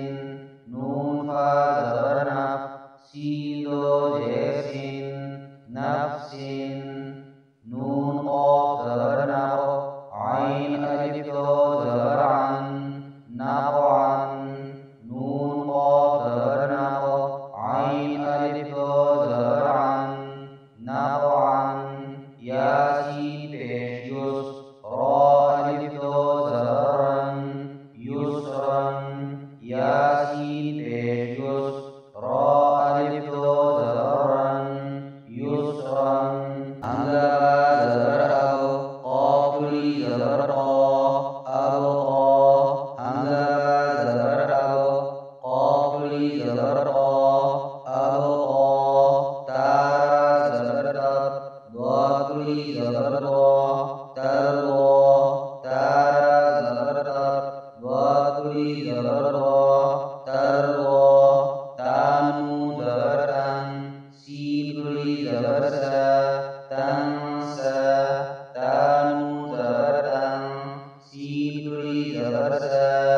ून् पाध सी Gracias. أبدا